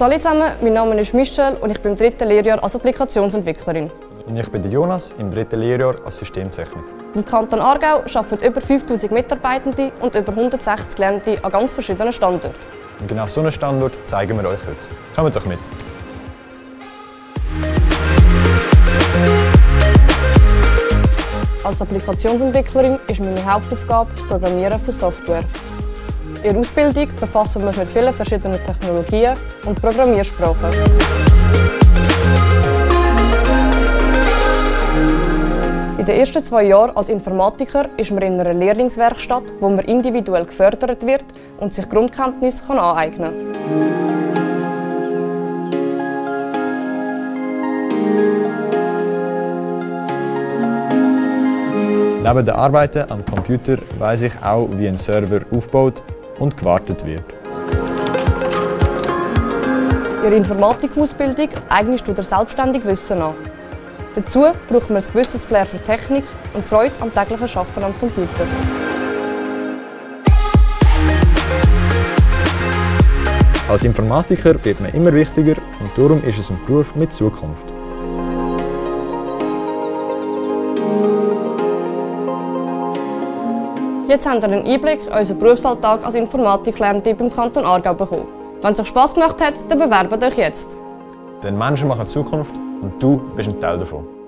Hallo zusammen, mein Name ist Michelle und ich bin im dritten Lehrjahr als Applikationsentwicklerin. Und ich bin Jonas im dritten Lehrjahr als Systemtechnik. Im Kanton Aargau arbeiten über 5000 Mitarbeitende und über 160 Lernende an ganz verschiedenen Standorten. Und genau so einen Standort zeigen wir euch heute. Kommt doch mit! Als Applikationsentwicklerin ist meine Hauptaufgabe das Programmieren von Software. In der Ausbildung befassen wir uns mit vielen verschiedenen Technologien und Programmiersprachen. In den ersten zwei Jahren als Informatiker ist man in einer Lehrlingswerkstatt, wo man individuell gefördert wird und sich Grundkenntnisse aneignen kann. Neben der Arbeiten am Computer weiß ich auch, wie ein Server aufgebaut und gewartet wird. Ihre Informatikausbildung eignest du dir selbstständig Wissen an. Dazu braucht man ein gewisses Flair für Technik und Freude am täglichen Arbeiten am Computer. Als Informatiker wird man immer wichtiger und darum ist es ein Beruf mit Zukunft. Jetzt habt ihr einen Einblick in unseren Berufsalltag als Informatiklernende beim Kanton Aargau bekommen. Wenn es euch Spass gemacht hat, dann bewerbt euch jetzt. Denn Menschen machen Zukunft und du bist ein Teil davon.